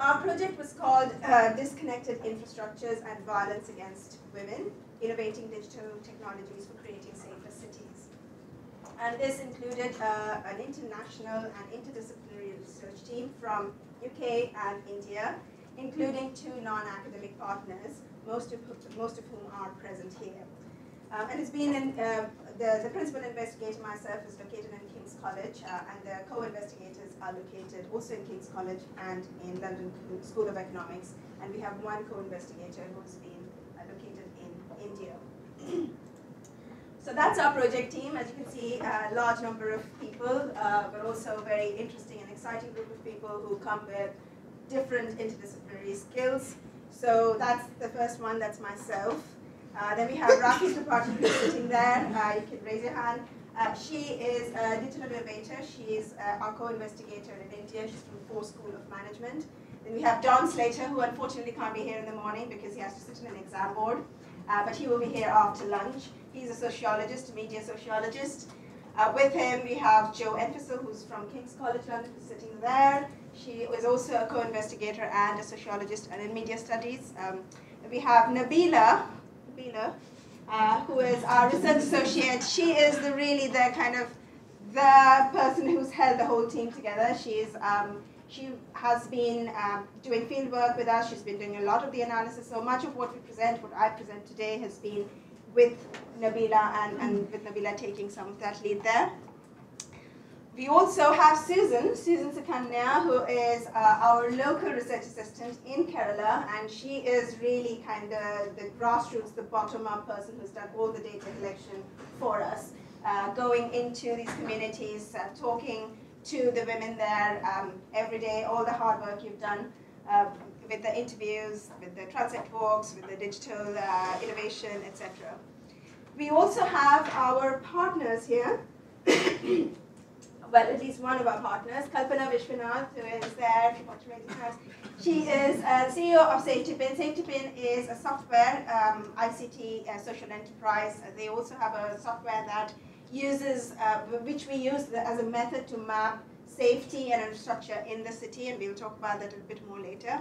our project was called uh, Disconnected Infrastructures and Violence Against Women, Innovating Digital Technologies for Creating Safer Cities. And this included uh, an international and interdisciplinary research team from UK and India, including two non-academic partners, most of, most of whom are present here. Um, and it's been in, uh, the, the principal investigator myself is located in King's College, uh, and the co-investigators are located also in King's College and in London School of Economics. And we have one co-investigator who's been uh, located in India. so that's our project team. As you can see, a large number of people, uh, but also a very interesting and exciting group of people who come with different interdisciplinary skills. So that's the first one, that's myself. Uh, then we have Raki's department who's sitting there. Uh, you can raise your hand. Uh, she is a digital innovator. She is our co-investigator in India. She's from Ford School of Management. Then we have Don Slater, who unfortunately can't be here in the morning because he has to sit in an exam board. But he will be here after lunch. He's a sociologist, media sociologist. Uh, with him, we have Jo Entwistle, who's from King's College London, who's sitting there. She was also a co-investigator and a sociologist and in media studies. Um, we have Nabila, Nabila, uh, who is our research associate. She is the really the kind of the person who's held the whole team together. She's um, she has been um, doing field work with us. She's been doing a lot of the analysis. So much of what we present, what I present today, has been with Nabila and, and with Nabila taking some of that lead there. We also have Susan, Susan Sakanya, who is uh, our local research assistant in Kerala, and she is really kind of the grassroots, the bottom-up person who's done all the data collection for us, uh, going into these communities, uh, talking to the women there um, every day, all the hard work you've done uh, with the interviews, with the transit walks, with the digital uh, innovation, etc. We also have our partners here. well, at least one of our partners, Kalpana Viswanath, who is there, to raise your hands. She is uh, CEO of Safetipin. Safetipin is a software, um, ICT uh, social enterprise. They also have a software that uses, uh, which we use as a method to map safety and infrastructure in the city, and we'll talk about that a bit more later.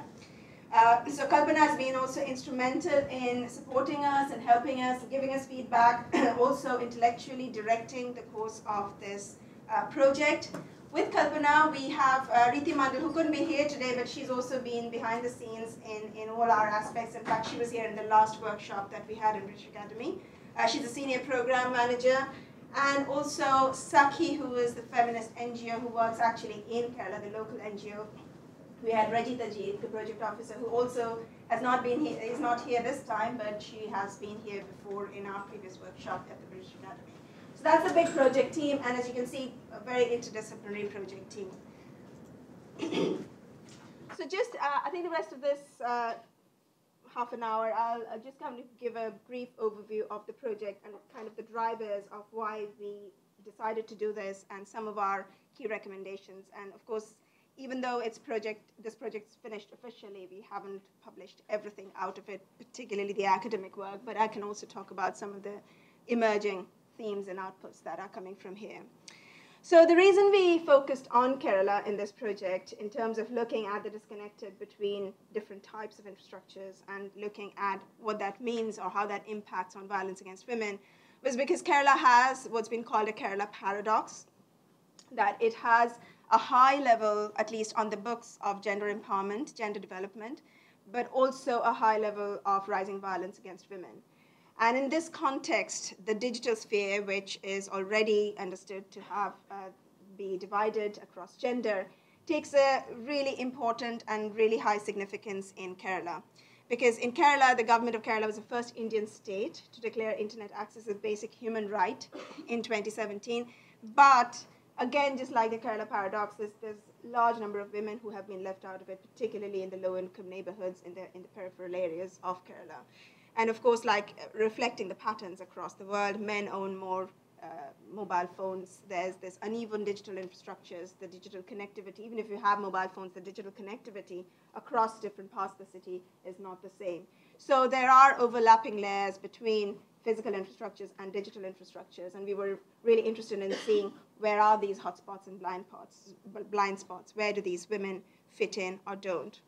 Uh, so Kalpana has been also instrumental in supporting us and helping us, giving us feedback, also intellectually directing the course of this uh, project. With Kalpana, we have uh, Riti Mandal, who couldn't be here today, but she's also been behind the scenes in, in all our aspects. In fact, she was here in the last workshop that we had in British Academy. Uh, she's a senior program manager. And also Sakhi, who is the feminist NGO who works actually in Kerala, the local NGO. We had Rajita Jeet, the project officer, who also has not been here, is not here this time, but she has been here before in our previous workshop at the British Academy. So that's a big project team, and as you can see, a very interdisciplinary project team. so just, uh, I think the rest of this uh, half an hour, I'll, I'll, just kind of give a brief overview of the project and kind of the drivers of why we decided to do this and some of our key recommendations. And of course, even though it's project, this project's finished officially, we haven't published everything out of it, particularly the academic work, but I can also talk about some of the emerging themes and outputs that are coming from here. So the reason we focused on Kerala in this project in terms of looking at the disconnected between different types of infrastructures and looking at what that means or how that impacts on violence against women was because Kerala has what's been called a Kerala paradox, that it has a high level, at least on the books, of gender empowerment, gender development, but also a high level of rising violence against women. And in this context, the digital sphere, which is already understood to have uh, be divided across gender, takes a really important and really high significance in Kerala. Because in Kerala, the government of Kerala was the first Indian state to declare internet access as a basic human right in 2017. But again, just like the Kerala paradox, there's, there's large number of women who have been left out of it, particularly in the low-income neighborhoods in the, in the peripheral areas of Kerala. And of course, like reflecting the patterns across the world, men own more uh, mobile phones. There's this uneven digital infrastructures, the digital connectivity. Even if you have mobile phones, the digital connectivity across different parts of the city is not the same. So there are overlapping layers between physical infrastructures and digital infrastructures, and we were really interested in seeing where are these hotspots and blind spots, blind spots. Where do these women fit in or don't?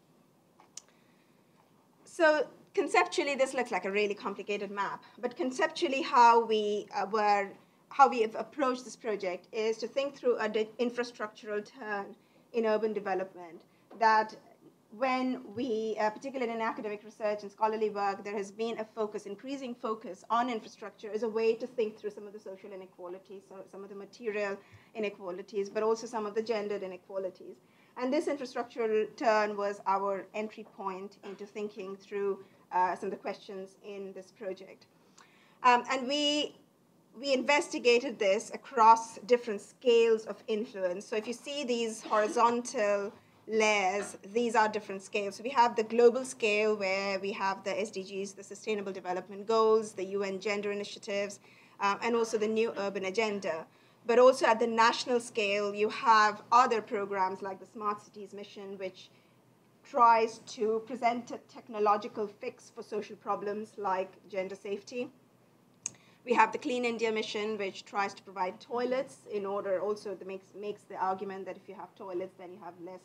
so conceptually, this looks like a really complicated map. But conceptually, how we uh, were, how we have approached this project is to think through an infrastructural turn in urban development that when we, uh, particularly in academic research and scholarly work, there has been a focus, increasing focus on infrastructure as a way to think through some of the social inequalities, so some of the material inequalities, but also some of the gendered inequalities. And this infrastructural turn was our entry point into thinking through uh, some of the questions in this project. Um, and we, we investigated this across different scales of influence. So if you see these horizontal layers, these are different scales. So we have the global scale where we have the SDGs, the Sustainable Development Goals, the UN Gender Initiatives, um, and also the New Urban Agenda. But also at the national scale, you have other programs like the Smart Cities Mission, which tries to present a technological fix for social problems like gender safety. We have the Clean India mission, which tries to provide toilets in order also makes, makes the argument that if you have toilets, then you have less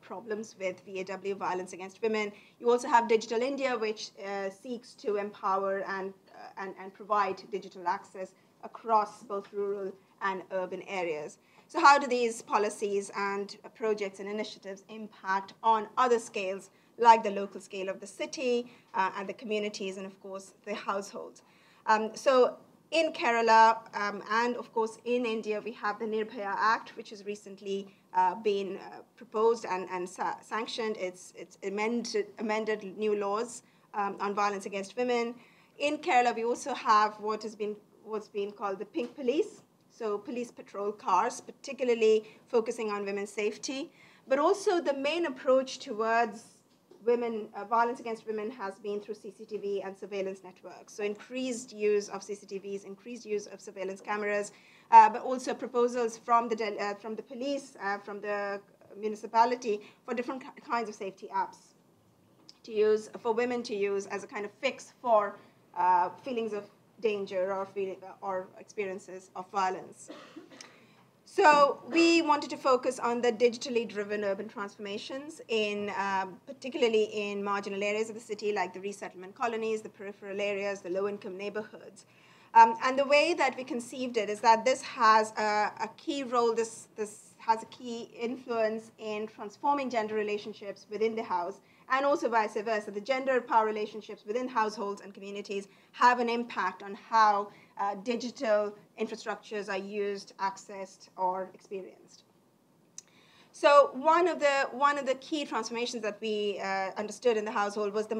problems with VAW, violence against women. You also have Digital India, which uh, seeks to empower and, uh, and, and provide digital access across both rural and urban areas. So how do these policies and projects and initiatives impact on other scales, like the local scale of the city uh, and the communities, and of course, the households? Um, so in Kerala um, and of course in India, we have the Nirbhaya Act, which has recently uh, been uh, proposed and, and sa sanctioned. It's, it's amended, amended new laws um, on violence against women. In Kerala, we also have what has been what's been called the pink police, so police patrol cars, particularly focusing on women's safety. But also the main approach towards women, uh, violence against women has been through CCTV and surveillance networks. So increased use of CCTVs, increased use of surveillance cameras, uh, but also proposals from the, uh, from the police, uh, from the municipality for different kinds of safety apps to use, for women to use as a kind of fix for uh, feelings of danger or, feeling, or experiences of violence. So we wanted to focus on the digitally driven urban transformations in um, particularly in marginal areas of the city like the resettlement colonies, the peripheral areas, the low-income neighborhoods. Um, and the way that we conceived it is that this has a, a key role, this, this has a key influence in transforming gender relationships within the house and also vice versa. The gender power relationships within households and communities have an impact on how uh, digital infrastructures are used, accessed, or experienced. So one of the one of the key transformations that we uh, understood in the household was the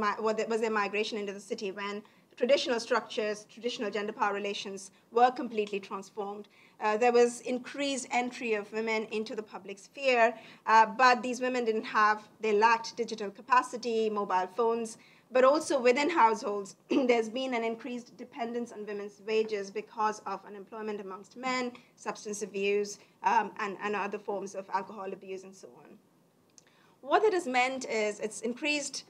was the migration into the city when traditional structures, traditional gender power relations were completely transformed. Uh, there was increased entry of women into the public sphere, uh, but these women didn't have, they lacked digital capacity, mobile phones, but also within households, there's been an increased dependence on women's wages because of unemployment amongst men, substance abuse, um, and, and other forms of alcohol abuse, and so on. What it has meant is it's increased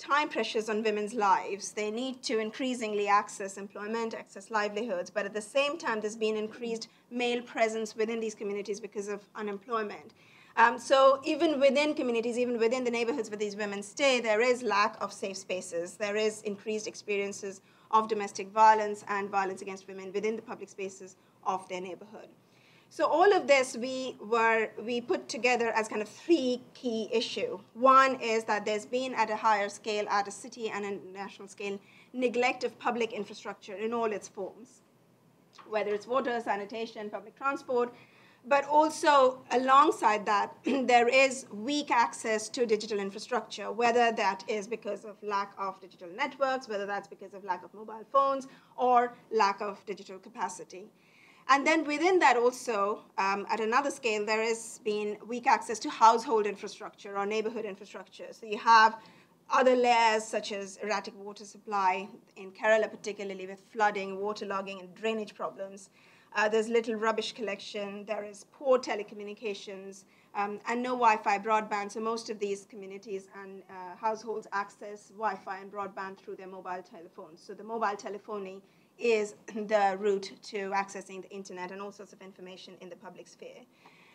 time pressures on women's lives. They need to increasingly access employment, access livelihoods, but at the same time, there's been increased male presence within these communities because of unemployment. Um, so even within communities, even within the neighborhoods where these women stay, there is lack of safe spaces. There is increased experiences of domestic violence and violence against women within the public spaces of their neighborhood. So all of this we were we put together as kind of three key issue. One is that there's been at a higher scale, at a city and a national scale, neglect of public infrastructure in all its forms, whether it's water, sanitation, public transport, but also alongside that, there is weak access to digital infrastructure, whether that is because of lack of digital networks, whether that's because of lack of mobile phones, or lack of digital capacity. And then within that also, um, at another scale, there has been weak access to household infrastructure or neighborhood infrastructure. So you have other layers such as erratic water supply, in Kerala particularly with flooding, waterlogging, and drainage problems. Uh, there's little rubbish collection, there is poor telecommunications, um, and no Wi-Fi broadband. So most of these communities and uh, households access Wi-Fi and broadband through their mobile telephones. So the mobile telephony is the route to accessing the internet and all sorts of information in the public sphere.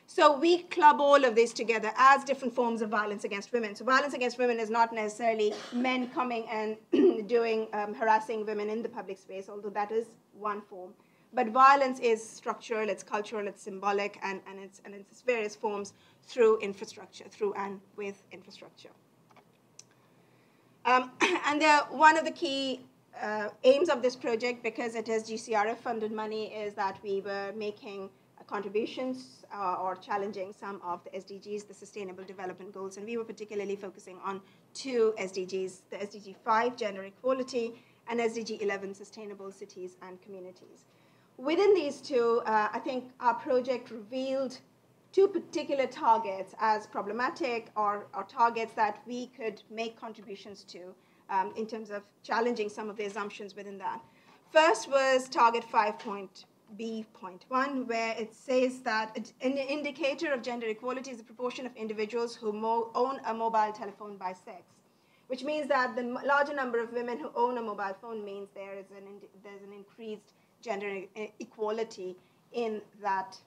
So we club all of this together as different forms of violence against women. So violence against women is not necessarily men coming and doing um, harassing women in the public space, although that is one form. But violence is structural, it's cultural, it's symbolic, and, and, it's, and it's various forms through infrastructure, through and with infrastructure. Um, and one of the key uh, aims of this project, because it is GCRF funded money, is that we were making contributions uh, or challenging some of the SDGs, the Sustainable Development Goals, and we were particularly focusing on two SDGs, the SDG 5, gender equality, and SDG 11, sustainable cities and communities. Within these two, uh, I think our project revealed two particular targets as problematic or, or targets that we could make contributions to um, in terms of challenging some of the assumptions within that. First was target 5.1 B.1, where it says that an indicator of gender equality is the proportion of individuals who own a mobile telephone by sex, which means that the larger number of women who own a mobile phone means there is an there's an increased gender equality in that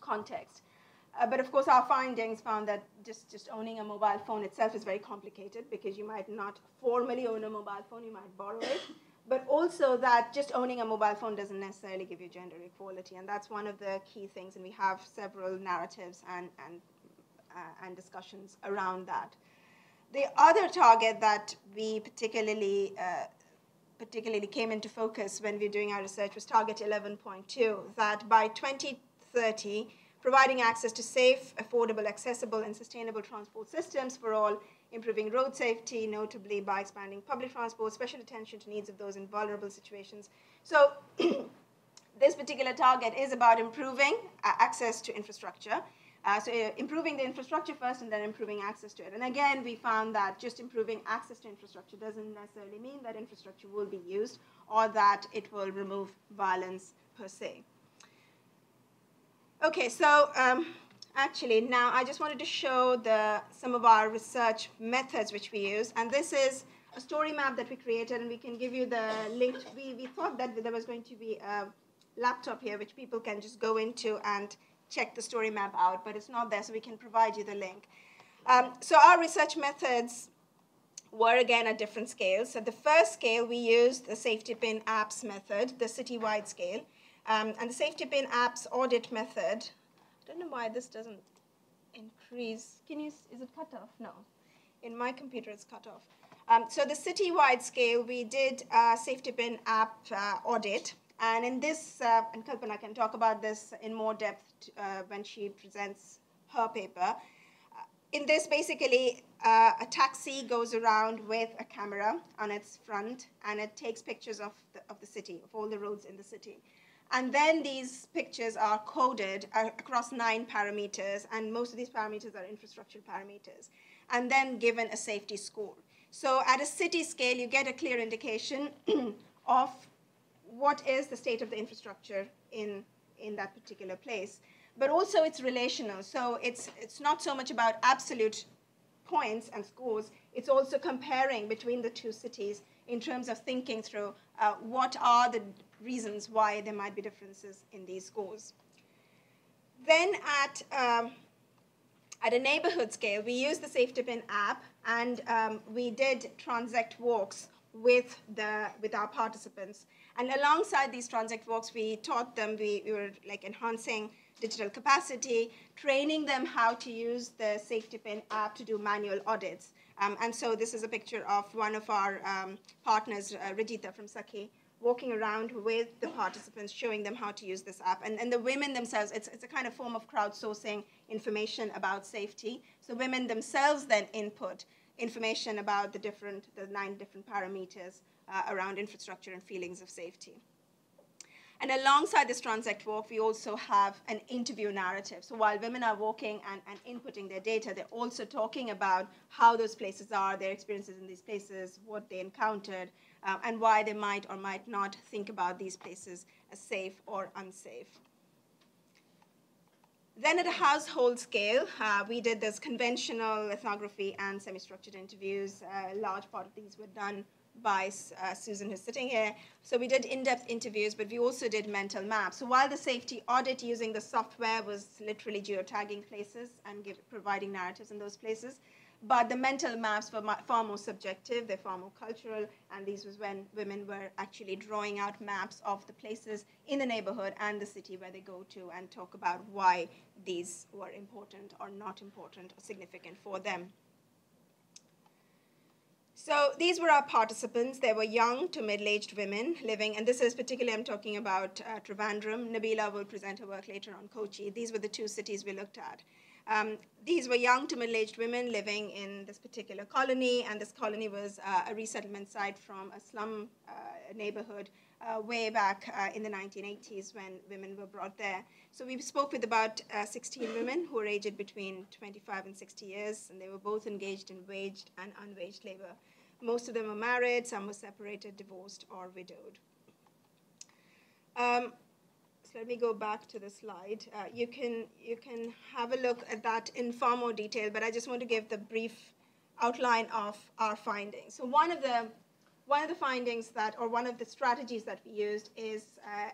context. Uh, but of course, our findings found that just, just owning a mobile phone itself is very complicated because you might not formally own a mobile phone, you might borrow it. But also that just owning a mobile phone doesn't necessarily give you gender equality, and that's one of the key things, and we have several narratives and, and, uh, and discussions around that. The other target that we particularly, uh, particularly came into focus when we were doing our research was target 11.2, that by 2030, providing access to safe, affordable, accessible, and sustainable transport systems for all improving road safety, notably by expanding public transport, special attention to needs of those in vulnerable situations. So this particular target is about improving uh, access to infrastructure. Uh, so uh, improving the infrastructure first and then improving access to it. And again, we found that just improving access to infrastructure doesn't necessarily mean that infrastructure will be used or that it will remove violence per se. Okay, so um, actually now I just wanted to show the, some of our research methods which we use. And this is a story map that we created, and we can give you the link. We, we thought that there was going to be a laptop here which people can just go into and check the story map out, but it's not there, so we can provide you the link. Um, so our research methods were again at different scales. So the first scale, we used the Safetipin apps method, the citywide scale. Um, and the Safetipin apps audit method I don't know why this doesn't increase. Can you, is it cut off? No. In my computer, it's cut off. Um, so the city-wide scale, we did a Safetipin app uh, audit. And in this, uh, and Kalpana can talk about this in more depth uh, when she presents her paper. Uh, in this, basically, uh, a taxi goes around with a camera on its front, and it takes pictures of the, of the city, of all the roads in the city. And then these pictures are coded across nine parameters, and most of these parameters are infrastructure parameters, and then given a safety score. So at a city scale, you get a clear indication of what is the state of the infrastructure in, in that particular place. But also it's relational, so it's, it's not so much about absolute points and scores, it's also comparing between the two cities in terms of thinking through uh, what are the reasons why there might be differences in these scores. Then at, um, at a neighborhood scale, we used the Safetipin app and um, we did transect walks with, the, with our participants. And alongside these transect walks, we taught them, we, we were like enhancing digital capacity, training them how to use the Safetipin app to do manual audits. Um, and so this is a picture of one of our um, partners, uh, Rajita from Sakhi, walking around with the participants, showing them how to use this app. And, and the women themselves, it's, it's a kind of form of crowdsourcing information about safety. So women themselves then input information about the different, the nine different parameters uh, around infrastructure and feelings of safety. And alongside this transect walk, we also have an interview narrative. So while women are walking and, and inputting their data, they're also talking about how those places are, their experiences in these places, what they encountered, um, and why they might or might not think about these places as safe or unsafe. Then at a household scale, uh, we did this conventional ethnography and semi-structured interviews. Uh, a large part of these were done by uh, Susan, who's sitting here. So we did in-depth interviews, but we also did mental maps. So while the safety audit using the software was literally geotagging places and give, providing narratives in those places, but the mental maps were far more subjective, they're far more cultural, and these was when women were actually drawing out maps of the places in the neighborhood and the city where they go to and talk about why these were important or not important or significant for them. So these were our participants. They were young to middle-aged women living, and this is particularly, I'm talking about uh, Trivandrum. Nabila will present her work later on Kochi. These were the two cities we looked at. Um, these were young to middle-aged women living in this particular colony, and this colony was uh, a resettlement site from a slum uh, neighborhood uh, way back uh, in the 1980s when women were brought there. So we spoke with about uh, 16 women who were aged between 25 and 60 years, and they were both engaged in waged and unwaged labor. Most of them were married, some were separated, divorced, or widowed. Um, let me go back to the slide. Uh, you, can, you can have a look at that in far more detail, but I just want to give the brief outline of our findings. So one of the, one of the findings that, or one of the strategies that we used is uh,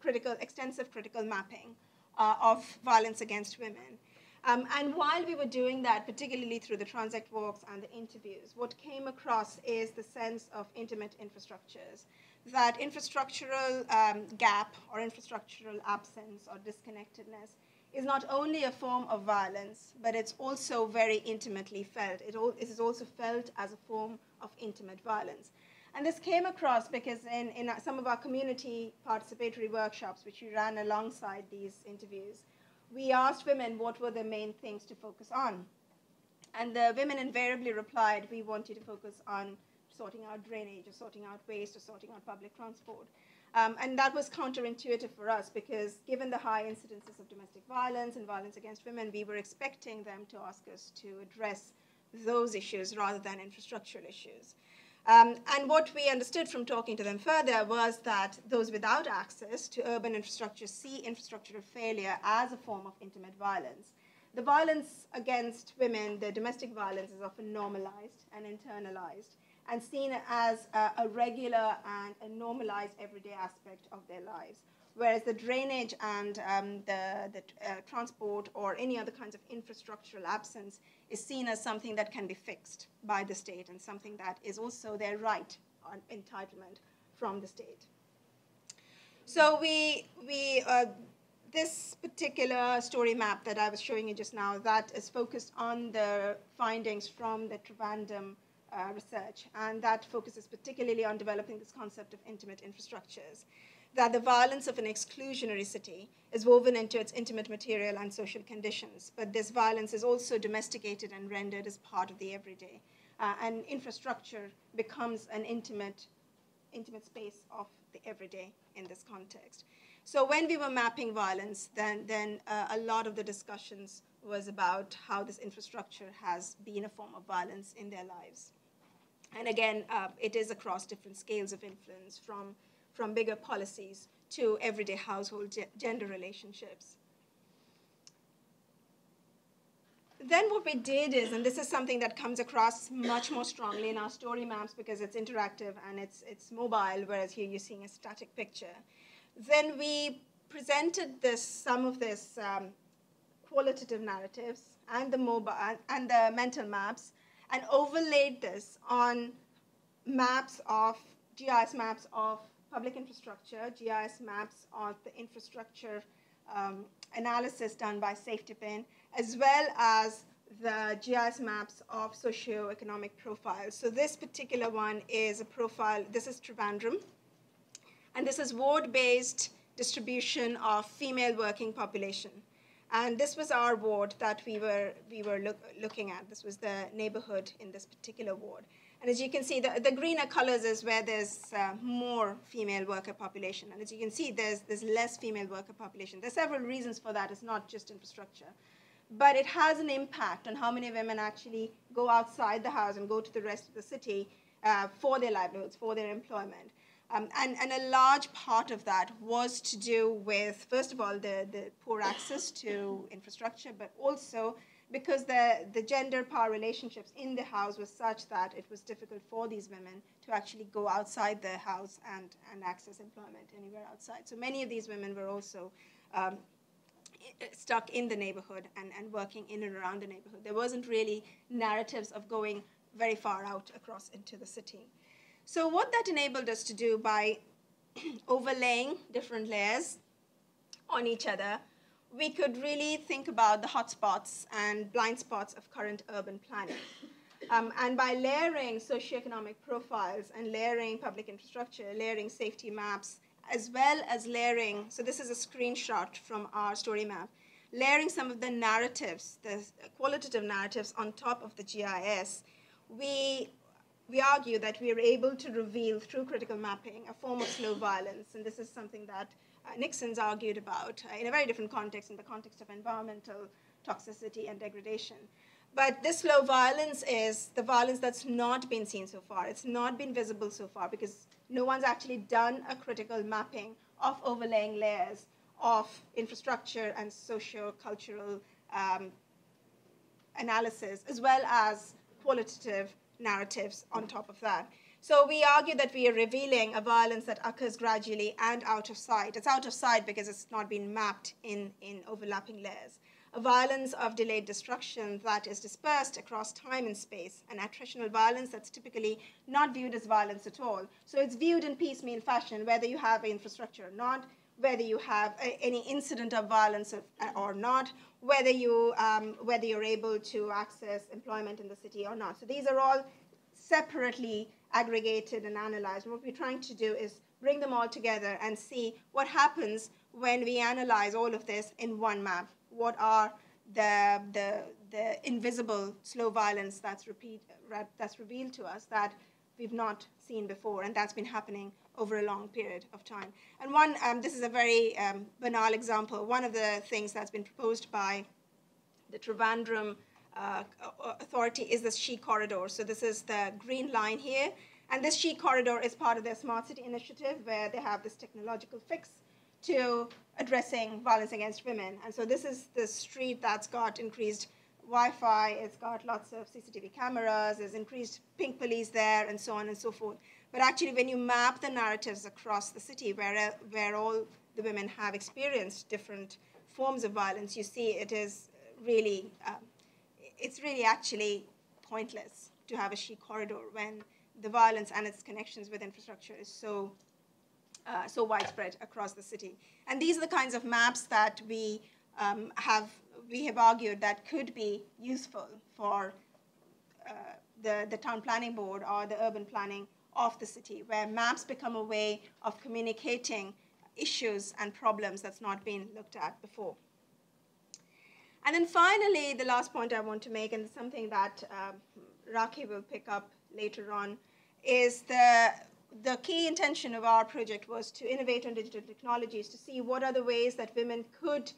critical, extensive critical mapping uh, of violence against women. Um, and while we were doing that, particularly through the transect walks and the interviews, what came across is the sense of intimate infrastructures that infrastructural um, gap or infrastructural absence or disconnectedness is not only a form of violence, but it's also very intimately felt. It, all, it is also felt as a form of intimate violence. And this came across because in, in some of our community participatory workshops, which we ran alongside these interviews, we asked women what were the main things to focus on. And the women invariably replied, we want you to focus on sorting out drainage or sorting out waste or sorting out public transport. Um, and that was counterintuitive for us because given the high incidences of domestic violence and violence against women, we were expecting them to ask us to address those issues rather than infrastructural issues. Um, and what we understood from talking to them further was that those without access to urban infrastructure see infrastructural failure as a form of intimate violence. The violence against women, the domestic violence, is often normalized and internalized and seen as a, a regular and a normalized everyday aspect of their lives. Whereas the drainage and um, the, the uh, transport or any other kinds of infrastructural absence is seen as something that can be fixed by the state and something that is also their right on entitlement from the state. So we, we uh, this particular story map that I was showing you just now, that is focused on the findings from the Trivandrum uh, research, and that focuses particularly on developing this concept of intimate infrastructures. That the violence of an exclusionary city is woven into its intimate material and social conditions, but this violence is also domesticated and rendered as part of the everyday. Uh, and infrastructure becomes an intimate, intimate space of the everyday in this context. So when we were mapping violence, then, then uh, a lot of the discussions was about how this infrastructure has been a form of violence in their lives. And again, uh, it is across different scales of influence from, from bigger policies to everyday household gender relationships. Then what we did is, and this is something that comes across much more strongly in our story maps because it's interactive and it's, it's mobile, whereas here you're seeing a static picture. Then we presented this, some of this um, qualitative narratives and the mobile and the mental maps and overlaid this on maps of GIS maps of public infrastructure, GIS maps of the infrastructure um, analysis done by Safetipin, as well as the GIS maps of socioeconomic profiles. So this particular one is a profile, this is Trivandrum, and this is ward-based distribution of female working population. And this was our ward that we were, we were look, looking at. This was the neighborhood in this particular ward. And as you can see, the, the greener colors is where there's uh, more female worker population. And as you can see, there's, there's less female worker population. There's several reasons for that. It's not just infrastructure. But it has an impact on how many women actually go outside the house and go to the rest of the city uh, for their livelihoods, for their employment. Um, and, and a large part of that was to do with, first of all, the, the poor access to infrastructure, but also because the, the gender power relationships in the house was such that it was difficult for these women to actually go outside the house and, and access employment anywhere outside. So many of these women were also um, stuck in the neighborhood and, and working in and around the neighborhood. There wasn't really narratives of going very far out across into the city. So what that enabled us to do by overlaying different layers on each other, we could really think about the hotspots and blind spots of current urban planning. Um, and by layering socioeconomic profiles and layering public infrastructure, layering safety maps, as well as layering, so this is a screenshot from our story map, layering some of the narratives, the qualitative narratives on top of the GIS, we, we argue that we are able to reveal through critical mapping a form of slow violence, and this is something that uh, Nixon's argued about uh, in a very different context, in the context of environmental toxicity and degradation. But this slow violence is the violence that's not been seen so far. It's not been visible so far because no one's actually done a critical mapping of overlaying layers of infrastructure and socio-cultural um, analysis, as well as qualitative narratives on top of that. So we argue that we are revealing a violence that occurs gradually and out of sight. It's out of sight because it's not been mapped in, in overlapping layers a violence of delayed destruction that is dispersed across time and space, an attritional violence that's typically not viewed as violence at all. So it's viewed in piecemeal fashion, whether you have infrastructure or not, whether you have a, any incident of violence or, or not, whether, you, um, whether you're able to access employment in the city or not. So these are all separately aggregated and analyzed. And what we're trying to do is bring them all together and see what happens when we analyze all of this in one map what are the, the, the invisible slow violence that's, repeat, that's revealed to us that we've not seen before, and that's been happening over a long period of time. And one, um, this is a very um, banal example. One of the things that's been proposed by the Trivandrum uh, Authority is the She Corridor. So this is the green line here, and this She Corridor is part of their Smart City initiative, where they have this technological fix to addressing violence against women. And so this is the street that's got increased Wi-Fi, it's got lots of CCTV cameras, there's increased pink police there, and so on and so forth. But actually, when you map the narratives across the city, where, where all the women have experienced different forms of violence, you see it is really, um, it's really actually pointless to have a she corridor when the violence and its connections with infrastructure is so uh, so widespread across the city. And these are the kinds of maps that we um, have we have argued that could be useful for uh, the, the town planning board or the urban planning of the city, where maps become a way of communicating issues and problems that's not been looked at before. And then finally, the last point I want to make, and something that um, Raki will pick up later on, is the the key intention of our project was to innovate on digital technologies to see what are the ways that women could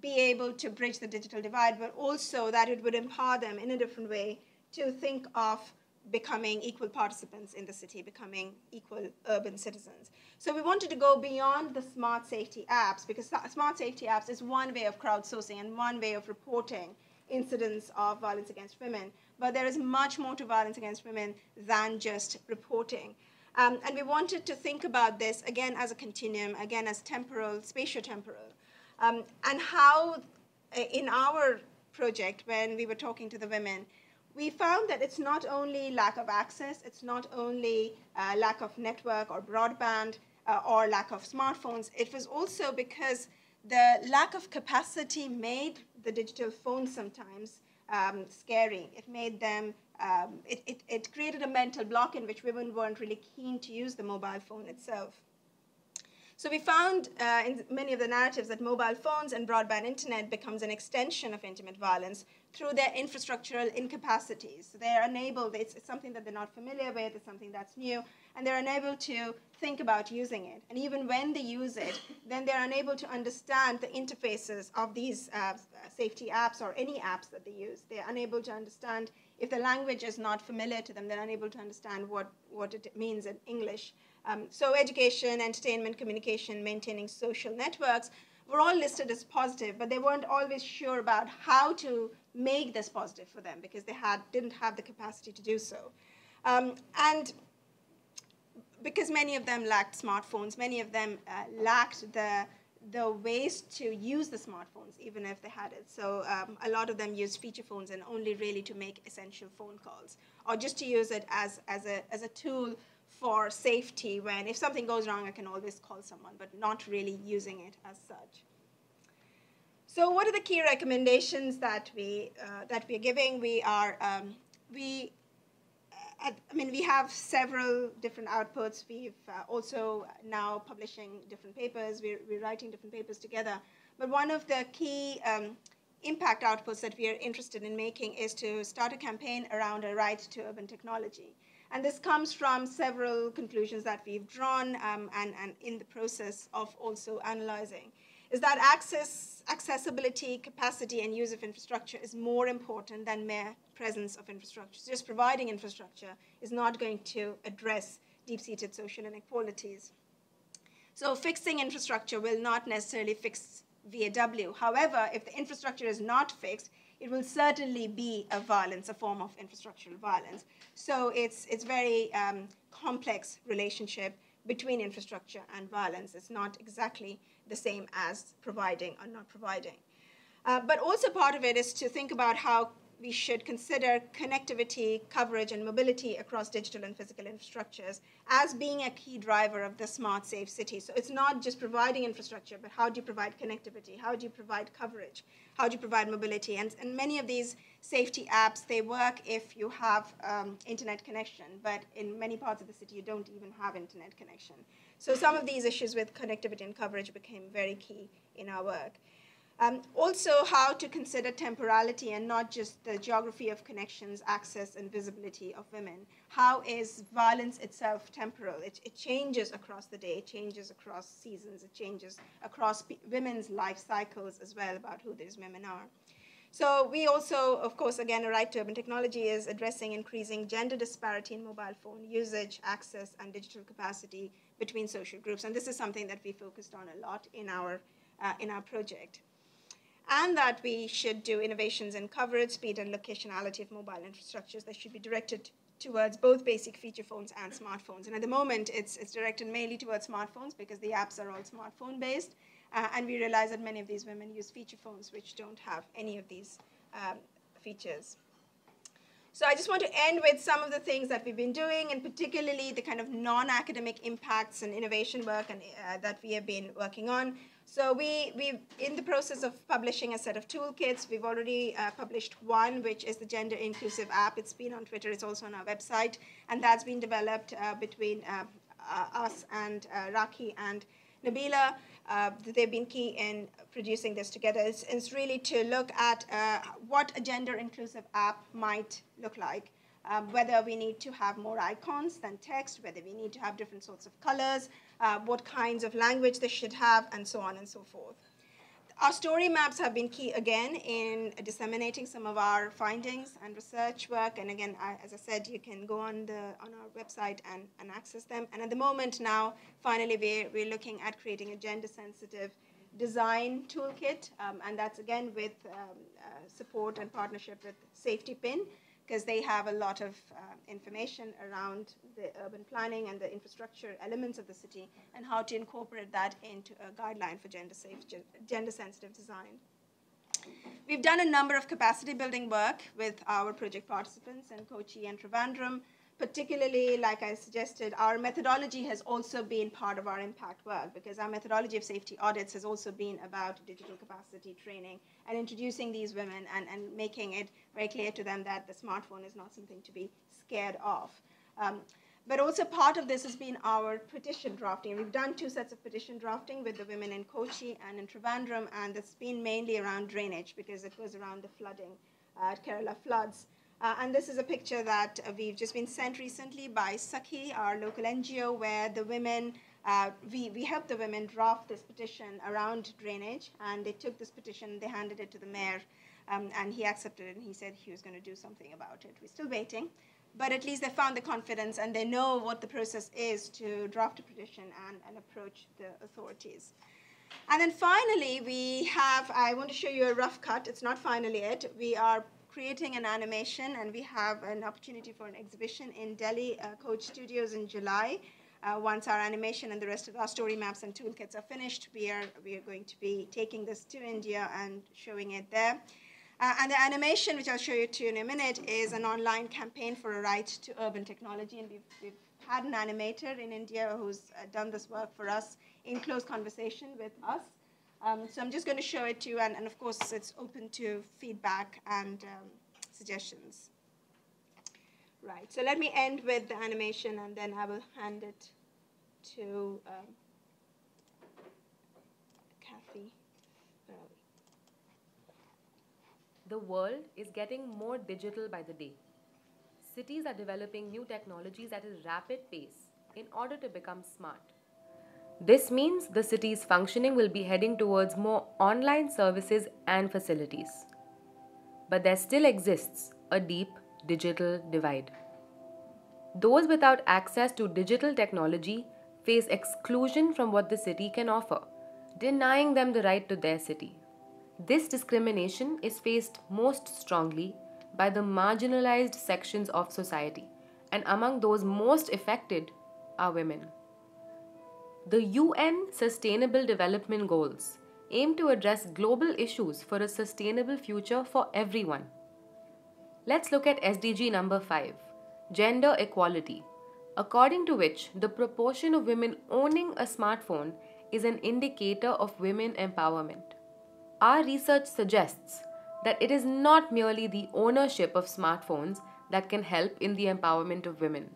be able to bridge the digital divide, but also that it would empower them in a different way to think of becoming equal participants in the city, becoming equal urban citizens. So we wanted to go beyond the smart safety apps because smart safety apps is one way of crowdsourcing and one way of reporting incidents of violence against women. But there is much more to violence against women than just reporting. Um, and we wanted to think about this again as a continuum, again as temporal, spatiotemporal, um, and how uh, in our project, when we were talking to the women, we found that it's not only lack of access, it's not only uh, lack of network or broadband uh, or lack of smartphones, it was also because the lack of capacity made the digital phone sometimes um, scary. It made them um, it, it, it created a mental block in which women weren't really keen to use the mobile phone itself. So we found uh, in many of the narratives that mobile phones and broadband internet becomes an extension of intimate violence through their infrastructural incapacities. So they're unable, it's, it's something that they're not familiar with, it's something that's new, and they're unable to think about using it. And even when they use it, then they're unable to understand the interfaces of these uh, safety apps or any apps that they use. They're unable to understand if the language is not familiar to them, they're unable to understand what, what it means in English. Um, so education, entertainment, communication, maintaining social networks were all listed as positive, but they weren't always sure about how to make this positive for them because they had, didn't have the capacity to do so. Um, and because many of them lacked smartphones, many of them uh, lacked the the ways to use the smartphones, even if they had it. So um, a lot of them used feature phones and only really to make essential phone calls, or just to use it as, as, a, as a tool for safety when if something goes wrong, I can always call someone, but not really using it as such. So what are the key recommendations that we, uh, that we're giving? We are, um, we I mean, we have several different outputs. We've uh, also now publishing different papers. We're, we're writing different papers together. But one of the key um, impact outputs that we are interested in making is to start a campaign around a right to urban technology. And this comes from several conclusions that we've drawn um, and, and in the process of also analyzing is that access, accessibility, capacity, and use of infrastructure is more important than mere presence of infrastructure. So just providing infrastructure is not going to address deep-seated social inequalities. So fixing infrastructure will not necessarily fix VAW. However, if the infrastructure is not fixed, it will certainly be a violence, a form of infrastructural violence. So it's, it's very um, complex relationship between infrastructure and violence. It's not exactly the same as providing or not providing. Uh, but also part of it is to think about how we should consider connectivity, coverage, and mobility across digital and physical infrastructures as being a key driver of the smart, safe city. So it's not just providing infrastructure, but how do you provide connectivity? How do you provide coverage? How do you provide mobility? And, and many of these safety apps, they work if you have um, internet connection, but in many parts of the city, you don't even have internet connection. So some of these issues with connectivity and coverage became very key in our work. Um, also, how to consider temporality and not just the geography of connections, access, and visibility of women. How is violence itself temporal? It, it changes across the day, it changes across seasons, it changes across women's life cycles as well about who these women are. So we also, of course, again, a right to urban technology is addressing increasing gender disparity in mobile phone usage, access, and digital capacity between social groups. And this is something that we focused on a lot in our, uh, in our project and that we should do innovations in coverage, speed, and locationality of mobile infrastructures that should be directed towards both basic feature phones and smartphones. And at the moment, it's, it's directed mainly towards smartphones because the apps are all smartphone based. Uh, and we realize that many of these women use feature phones which don't have any of these um, features. So I just want to end with some of the things that we've been doing, and particularly the kind of non-academic impacts and innovation work and, uh, that we have been working on. So we, we, in the process of publishing a set of toolkits, we've already uh, published one, which is the Gender Inclusive app. It's been on Twitter, it's also on our website, and that's been developed uh, between uh, uh us and uh, Raki and Nabila. Uh, they've been key in producing this together. It's, it's really to look at what a gender inclusive app might look like um, whether we need to have more icons than text, whether we need to have different sorts of colors, uh, what kinds of language they should have, and so on and so forth. Our story maps have been key again in disseminating some of our findings and research work. And again, I, as I said, you can go on the on our website and, and access them. And at the moment now, finally, we're, we're looking at creating a gender-sensitive design toolkit. Um, and that's again with um, uh, support and partnership with Safetipin because they have a lot of uh, information around the urban planning and the infrastructure elements of the city and how to incorporate that into a guideline for gender safe, gender sensitive design. We've done a number of capacity building work with our project participants in Kochi and Trivandrum particularly, like I suggested, our methodology has also been part of our impact work because our methodology of safety audits has also been about digital capacity training and introducing these women and, and making it very clear to them that the smartphone is not something to be scared of. Um, but also part of this has been our petition drafting. We've done two sets of petition drafting with the women in Kochi and in Trivandrum, and it's been mainly around drainage because it was around the flooding, uh, Kerala floods. Uh, and this is a picture that we've just been sent recently by Sakhi, our local NGO, where the women, uh, we, we helped the women draft this petition around drainage. And they took this petition, they handed it to the mayor, um, and he accepted it, and he said he was going to do something about it. We're still waiting. But at least they found the confidence and they know what the process is to draft a petition and, and approach the authorities. And then finally, we have, I want to show you a rough cut. It's not finally it. We are creating an animation and we have an opportunity for an exhibition in Delhi uh, Khoj Studios in July. Uh, once our animation and the rest of our story maps and toolkits are finished, we are, we are going to be taking this to India and showing it there. Uh, and the animation, which I'll show you to in a minute, is an online campaign for a right to urban technology. And we've, we've had an animator in India who's uh, done this work for us in close conversation with us. Um, so I'm just going to show it to you, and, and of course, it's open to feedback and um, suggestions. Right, so let me end with the animation, and then I will hand it to um, Kathy. The world is getting more digital by the day. Cities are developing new technologies at a rapid pace in order to become smart. This means the city's functioning will be heading towards more online services and facilities. But there still exists a deep digital divide. Those without access to digital technology face exclusion from what the city can offer, denying them the right to their city. This discrimination is faced most strongly by the marginalized sections of society, and among those most affected are women. The UN Sustainable Development Goals aim to address global issues for a sustainable future for everyone. Let's look at SDG number 5 Gender Equality, according to which the proportion of women owning a smartphone is an indicator of women empowerment. Our research suggests that it is not merely the ownership of smartphones that can help in the empowerment of women.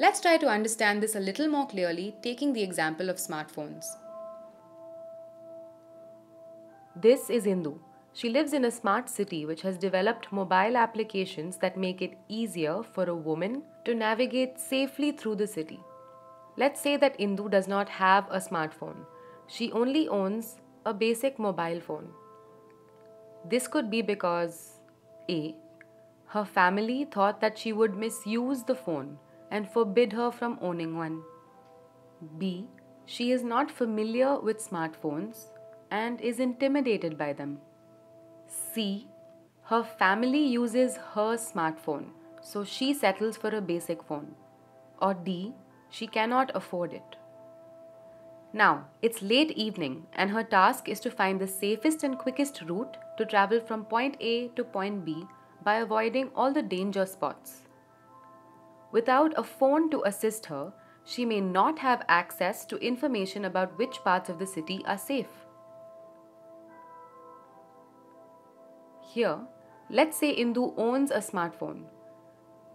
Let's try to understand this a little more clearly, taking the example of smartphones. This is Indu. She lives in a smart city which has developed mobile applications that make it easier for a woman to navigate safely through the city. Let's say that Indu does not have a smartphone. She only owns a basic mobile phone. This could be because A. Her family thought that she would misuse the phone and forbid her from owning one. B. She is not familiar with smartphones and is intimidated by them. C. Her family uses her smartphone, so she settles for a basic phone. Or D. She cannot afford it. Now, it's late evening, and her task is to find the safest and quickest route to travel from point A to point B by avoiding all the danger spots. Without a phone to assist her, she may not have access to information about which parts of the city are safe. Here, let's say Indu owns a smartphone.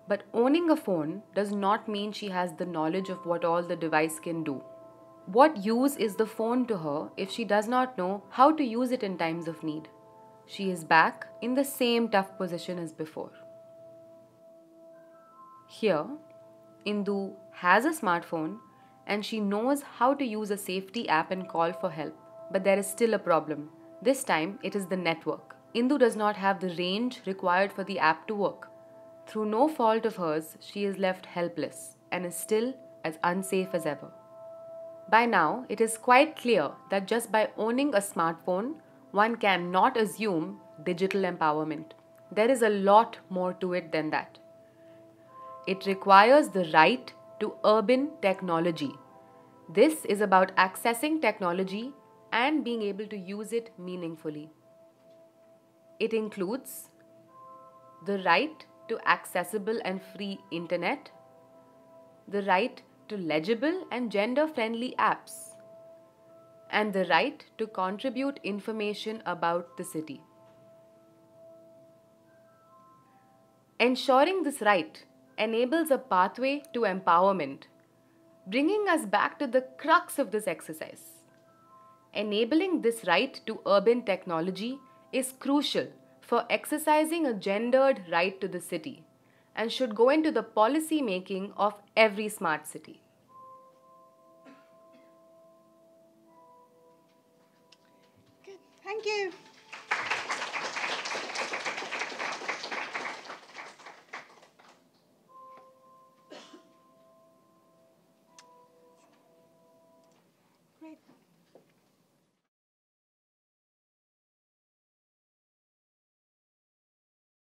But owning a phone does not mean she has the knowledge of what all the device can do. What use is the phone to her if she does not know how to use it in times of need? She is back in the same tough position as before. Here, Indu has a smartphone and she knows how to use a safety app and call for help. But there is still a problem. This time, it is the network. Indu does not have the range required for the app to work. Through no fault of hers, she is left helpless and is still as unsafe as ever. By now, it is quite clear that just by owning a smartphone, one cannot assume digital empowerment. There is a lot more to it than that. It requires the right to urban technology. This is about accessing technology and being able to use it meaningfully. It includes the right to accessible and free internet, the right to legible and gender friendly apps, and the right to contribute information about the city. Ensuring this right enables a pathway to empowerment, bringing us back to the crux of this exercise. Enabling this right to urban technology is crucial for exercising a gendered right to the city and should go into the policy making of every smart city. Thank you.